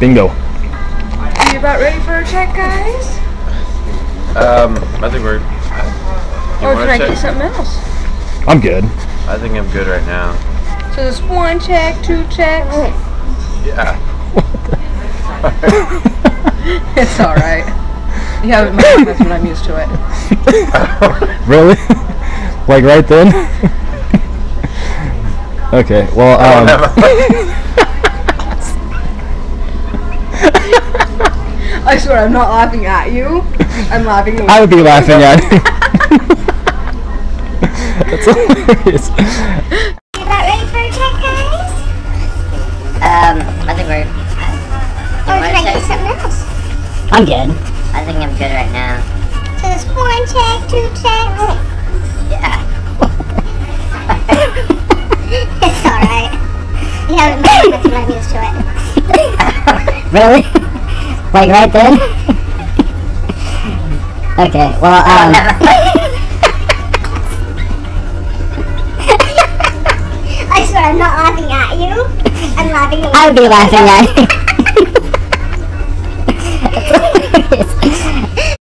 Bingo. Are you about ready for a check, guys? Um, I think we're. You or wanna can I check? get something else? I'm good. I think I'm good right now. So there's one check, two checks. Yeah. It's all right. You haven't in my that's when I'm used to it. Really? like right then? okay. Well, um, I swear I'm not laughing at you. I'm laughing. I would be laughing at you. That's hilarious. You about ready for a check, guys? Um, I think we're. Or can I get something else? I'm good. I think I'm good right now. So there's one check, two checks. Yeah. it's alright. You have it in my that's I'm used to it. Really? Like right then? okay. Well, um. I swear I'm not laughing at you. I'm laughing at you. I would be laughing at you.